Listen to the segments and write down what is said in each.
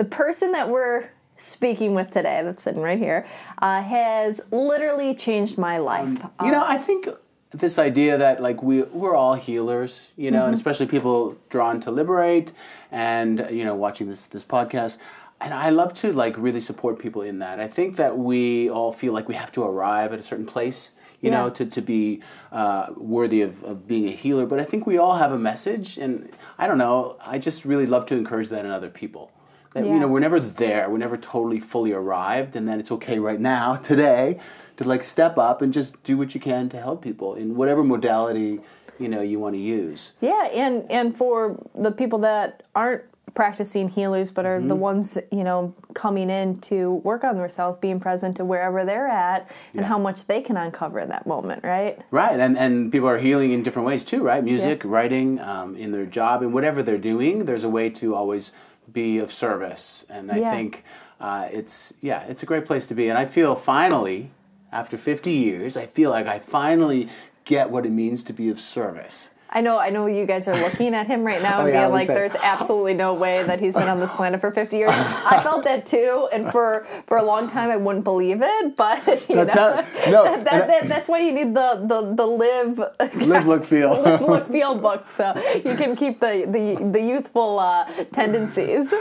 the person that we're speaking with today, that's sitting right here, uh, has literally changed my life. Um, you know, I think this idea that like we we're all healers, you know, mm-hmm. and especially people drawn to liberate and you know watching this this podcast. And I love to like really support people in that. I think that we all feel like we have to arrive at a certain place you yeah. know, to, to be uh, worthy of, of being a healer. But I think we all have a message, and I don't know, I just really love to encourage that in other people. That, yeah. you know, we're never there, we're never totally fully arrived, and then it's okay right now, today, to like step up and just do what you can to help people in whatever modality you know you want to use. Yeah, and and for the people that aren't practicing healers, but are mm-hmm. the ones you know coming in to work on themselves, being present to wherever they're at, and yeah. how much they can uncover in that moment, right? Right, and and people are healing in different ways too, right? Music, yeah. writing, um, in their job, and whatever they're doing, there's a way to always be of service, and I yeah. think uh, it's yeah, it's a great place to be, and I feel finally. After 50 years, I feel like I finally get what it means to be of service I know, I know you guys are looking at him right now oh, and yeah, being like, "There's absolutely no way that he's been on this planet for 50 years." I felt that too, and for for a long time I wouldn't believe it. But you that's know, how, no, that, that, that, that's why you need the the the live live look feel live look feel book, so you can keep the the the youthful uh, tendencies.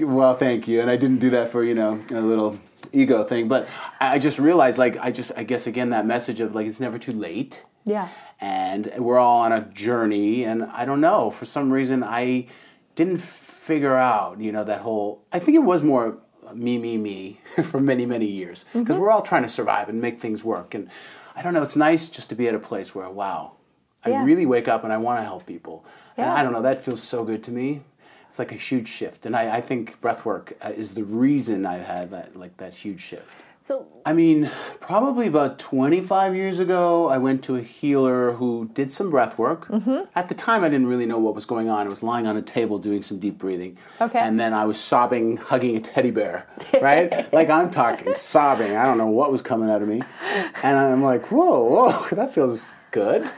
Well, thank you, and I didn't do that for you know a little ego thing, but I just realized, like, I just I guess again that message of like it's never too late yeah. And we're all on a journey, and I don't know, for some reason, I didn't figure out, you know, that whole. I think it was more me, me, me for many, many years because mm-hmm. we're all trying to survive and make things work. And I don't know, it's nice just to be at a place where, wow, I yeah. really wake up and I want to help people. Yeah. And I don't know, that feels so good to me. It's like a huge shift, and I, I think breathwork uh, is the reason I had that like that huge shift. So I mean, probably about 25 years ago, I went to a healer who did some breath work. Mm-hmm. At the time, I didn't really know what was going on. I was lying on a table doing some deep breathing. Okay. And then I was sobbing, hugging a teddy bear, right? like I'm talking, sobbing. I don't know what was coming out of me. And I'm like, whoa, whoa, that feels good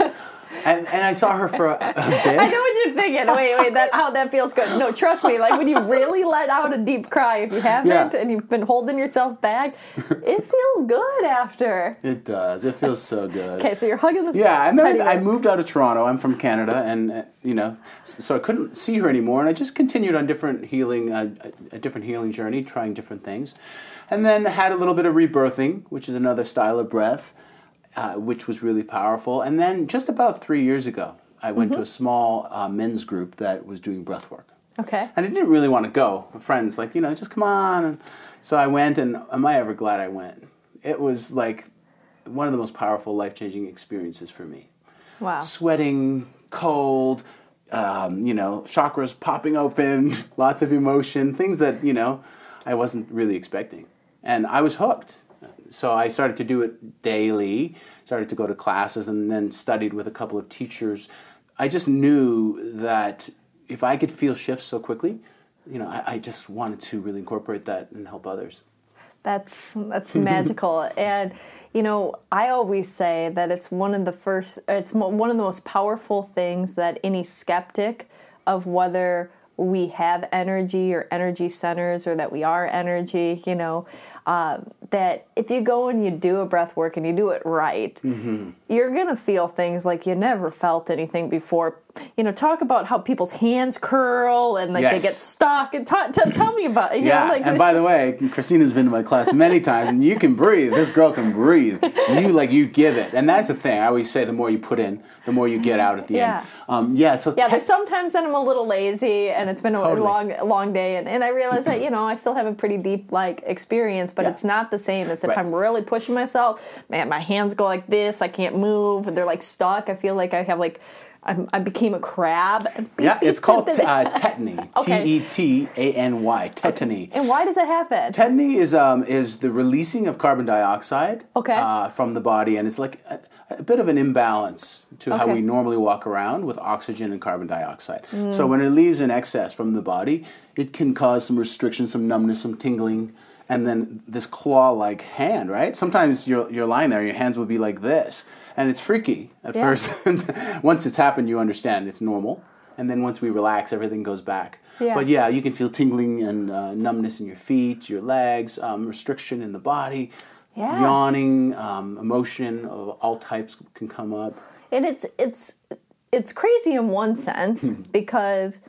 and, and I saw her for a, a bit. I know what you're thinking. Wait, wait, that how that feels good. No, trust me. Like when you really let out a deep cry, if you haven't, yeah. and you've been holding yourself back, it feels good after. It does. It feels so good. Okay, so you're hugging the. Yeah, and then I moved out of Toronto. I'm from Canada, and uh, you know, so I couldn't see her anymore, and I just continued on different healing, uh, a different healing journey, trying different things, and then had a little bit of rebirthing, which is another style of breath uh, which was really powerful. And then just about three years ago, I went mm-hmm. to a small uh, men's group that was doing breath work. Okay. And I didn't really want to go. Friends like, you know, just come on. And so I went, and am I ever glad I went? It was like one of the most powerful, life changing experiences for me. Wow. Sweating, cold, um, you know, chakras popping open, lots of emotion, things that, you know, I wasn't really expecting. And I was hooked so I started to do it daily, started to go to classes, and then studied with a couple of teachers. I just knew that if I could feel shifts so quickly, you know, I, I just wanted to really incorporate that and help others. That's that's magical, and you know, I always say that it's one of the first, it's one of the most powerful things that any skeptic of whether we have energy or energy centers or that we are energy, you know, uh, that if you go and you do a breath work and you do it right, mm-hmm. you're gonna feel things like you never felt anything before. You know, talk about how people's hands curl and like yes. they get stuck. And t- t- tell me about it. yeah. Know, like, and by the way, Cristina's been to my class many times, and you can breathe. This girl can breathe. You like you give it, and that's the thing. I always say the more you put in, the more you get out at the yeah. end. Um, yeah. So yeah, te- there's sometimes that I'm a little lazy, and it's been totally. a long, long day, and, and I realize that you know I still have a pretty deep like experience, but yeah. it's not the same as if right. I'm really pushing myself. Man, my hands go like this. I can't move. They're like stuck. I feel like I have like I'm, i became a crab. Yeah, it's called uh, tetany. T E T A N Y. Tetany. And why does that happen? Tetany is um, is the releasing of carbon dioxide okay. uh, from the body, and it's like a, a bit of an imbalance to okay. how we normally walk around with oxygen and carbon dioxide. Mm. So when it leaves in excess from the body, it can cause some restriction, some numbness, some tingling and then this claw-like hand, right? Sometimes you're you're lying there, your hands will be like this, and it's freaky at yeah. first. once it's happened, you understand it's normal, and then once we relax, everything goes back. Yeah. But yeah, you can feel tingling and uh, numbness in your feet, your legs, um, restriction in the body, Yeah. yawning, um, emotion of all types can come up. and it's it's it's crazy in one sense Hmm. because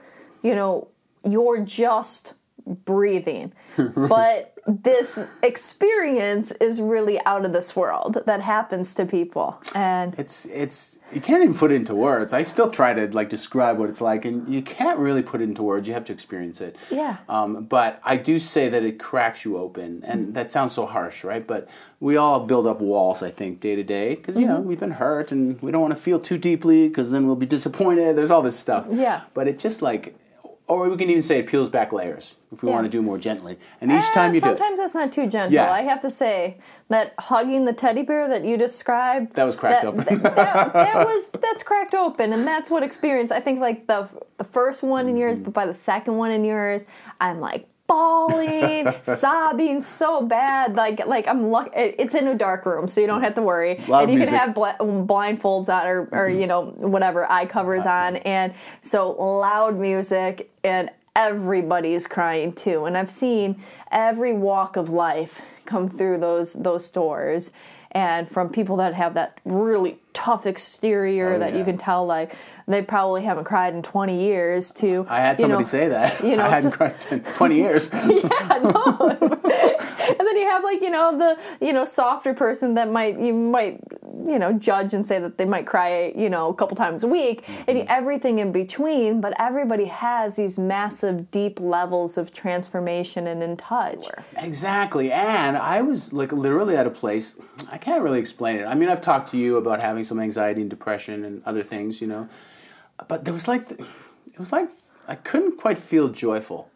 you know you're just breathing but this experience is really out of this world that happens to people and It's it's you can't even put it into words. I still try to like describe what it's like, and you can't really put it into words. You have to experience it. Yeah. Um, but I do say that it cracks you open, and that sounds so harsh, right? But we all build up walls, I think, day to day, because you Mm-hmm. know we've been hurt, and we don't want to feel too deeply, because then we'll be disappointed. There's all this stuff. Yeah. But it just like, or we can even say it peels back layers if we Yeah. want to do more gently. And each Eh, time you do it, sometimes that's not too gentle Yeah. i have to say that hugging the teddy bear that you described That was cracked that, open. that, that- that was that's cracked open and that's what experience i think like the the first one in Mm-hmm. yours but by the second one in yours i'm like bawling sobbing so bad. Like like i'm luck it's in a dark room so you don't have to worry. Loud and you music. can have bl- blindfolds on or, or you know whatever eye covers on. and so loud music and everybody's crying too. And i've seen every walk of life come through those those stores and from people that have that really tough exterior Oh, that you can tell like they probably haven't cried in 20 years to I had you somebody know, say that. you know, I hadn't so- cried in 20 years. no and then you have like you know the you know softer person that might you might you know judge and say that they might cry you know a couple times a week and Mm-hmm. everything in between but everybody has these massive deep levels of transformation and in touch Exactly. And I was like literally at a place, I can't really explain it. I mean, I've talked to you about having some anxiety and depression and other things, you know. But there was like, it was like I couldn't quite feel joyful.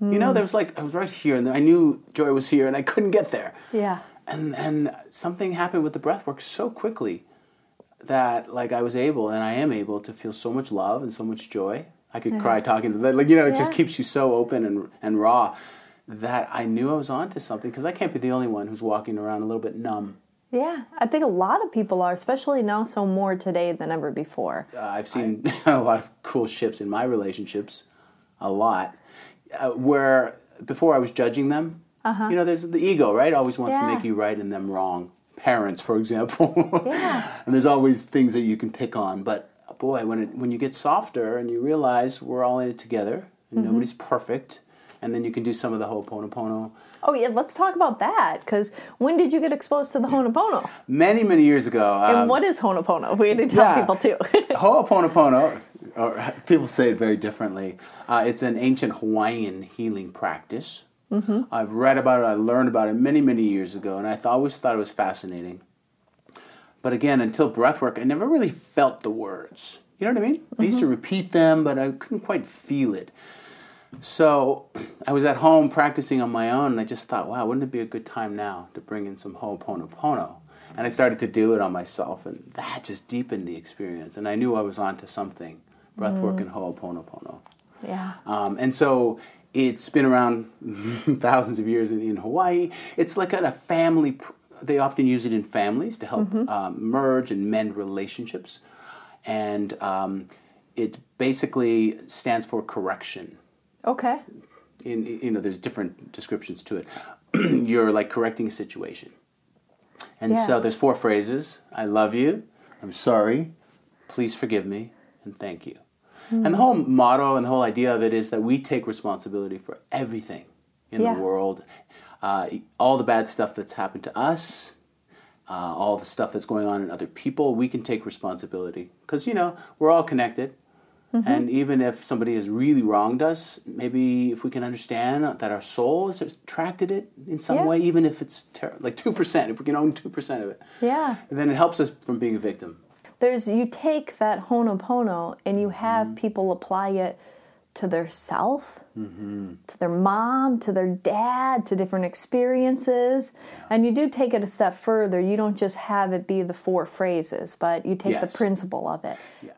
You know, there was like, I was right here and I knew joy was here and I couldn't get there. yeah And, and something happened with the breath work so quickly that like I was able and I am able to feel so much love and so much joy. I could cry talking to them. Like, you know, it just keeps you so open and, and raw that I knew I was onto something because I can't be the only one who's walking around a little bit numb. yeah i think a lot of people are especially now so more today than ever before Uh, I've seen a lot of cool shifts in my relationships, a lot, uh, where before I was judging them. You know, there's the ego, right? Always wants to Uh-huh. Make you right and them wrong. Parents, for example. Yeah. and there's always things that you can pick on. But boy, when it, when you get softer and you realize we're all in it together, and Mm-hmm. nobody's perfect, and then you can do some of the Ho'oponopono. oh yeah let's talk about that because when did you get exposed to the honopono Many, many years ago. and um, what is honopono we need to tell yeah. people too Ho'oponopono, or people say it very differently. Uh, it's an ancient Hawaiian healing practice. Mm-hmm. I've read about it. I learned about it many, many years ago, and I th- always thought it was fascinating. But again, until breathwork, I never really felt the words. You know what I mean? I used to repeat them, but I couldn't quite feel it. So I was at home practicing on my own, and I just thought, wow, wouldn't it be a good time now to bring in some Ho'oponopono? And I started to do it on myself, and that just deepened the experience. And I knew I was onto something breathwork and Ho'oponopono. yeah Um, and so it's been around thousands of years in, in Hawaii. It's like a family, they often use it in families to help um, merge and mend relationships. And um, it basically stands for correction. okay In, you know, there's different descriptions to it. You're like correcting a situation. And Yeah. so there's four phrases I love you, I'm sorry, please forgive me, and thank you. And the whole motto and the whole idea of it is that we take responsibility for everything in Yeah. the world. Uh, all the bad stuff that's happened to us, uh, all the stuff that's going on in other people, we can take responsibility. Because, you know, we're all connected. Mm-hmm. And even if somebody has really wronged us, maybe if we can understand that our soul has attracted it in some Yeah. way, even if it's ter- like 2%, if we can own 2% of it, yeah then it helps us from being a victim. There's you take that honopono and you have Mm-hmm. people apply it to their self Mm-hmm. to their mom to their dad to different experiences and you do take it a step further you don't just have it be the four phrases but you take Yes. the principle of it Yeah.